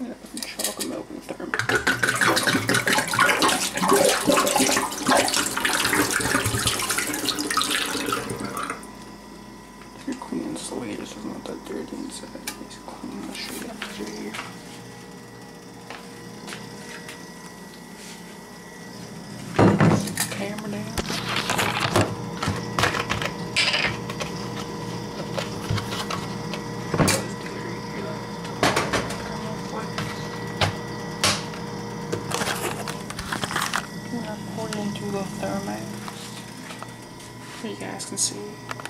chocolate milk and thermos. You're clean slate, this is not that dirty inside. It's clean, I'll show you after here. Camera down. And I pour it into the thermos. So you guys can see.